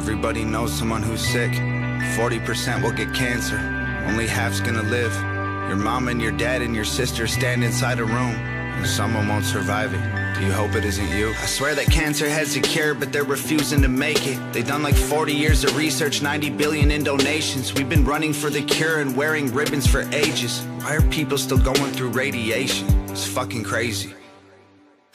Everybody knows someone who's sick. 40% will get cancer. Only half's gonna live. Your mom and your dad and your sister stand inside a room. And someone won't survive it. Do you hope it isn't you? I swear that cancer has a cure, but they're refusing to make it. They've done like 40 years of research, 90 billion in donations. We've been running for the cure and wearing ribbons for ages. Why are people still going through radiation? It's fucking crazy.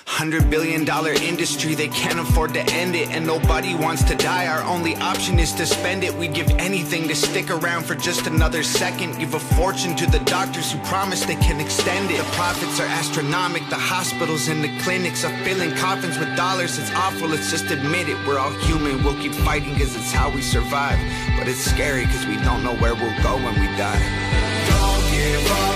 Hundred billion dollar industry, they can't afford to end it, and nobody wants to die. Our only option is to spend it. We'd give anything to stick around for just another second. Give a fortune to the doctors who promise they can extend it. The profits are astronomical, the hospitals and the clinics are filling coffins with dollars. It's awful, let's just admit it. We're all human, we'll keep fighting because it's how we survive. But it's scary because we don't know where we'll go when we die. Don't give up,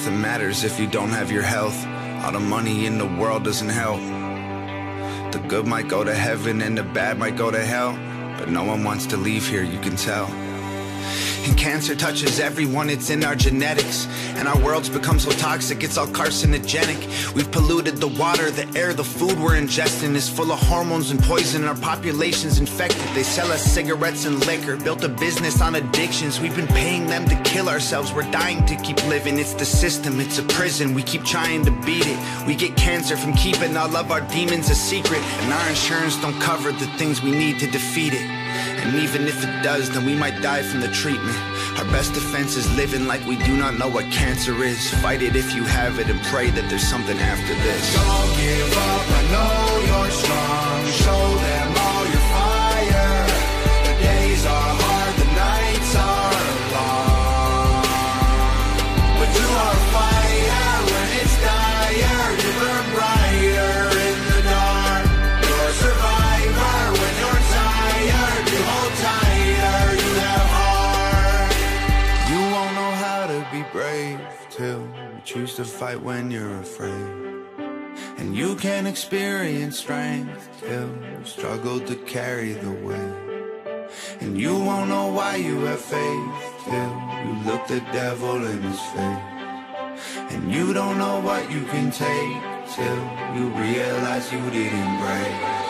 Nothing matters if you don't have your health. All the money in the world doesn't help. The good might go to heaven and the bad might go to hell. But no one wants to leave here, you can tell. And cancer touches everyone, it's in our genetics. And our world's become so toxic, it's all carcinogenic. We've polluted the water, the air, the food we're ingesting is full of hormones and poison. Our population's infected. They sell us cigarettes and liquor, built a business on addictions. We've been paying them to kill ourselves. We're dying to keep living. It's the system, it's a prison. We keep trying to beat it. We get cancer from keeping all of our demons a secret. And our insurance don't cover the things we need to defeat it. And even if it does, then we might die from the treatment. Our best defense is living like we do not know what cancer is. Fight it if you have it and pray that there's something after this. Don't give up, I know you're strong. Show them choose to fight when you're afraid. And you can experience strength till you struggle to carry the weight. And you won't know why you have faith till you look the devil in his face. And you don't know what you can take till you realize you didn't break.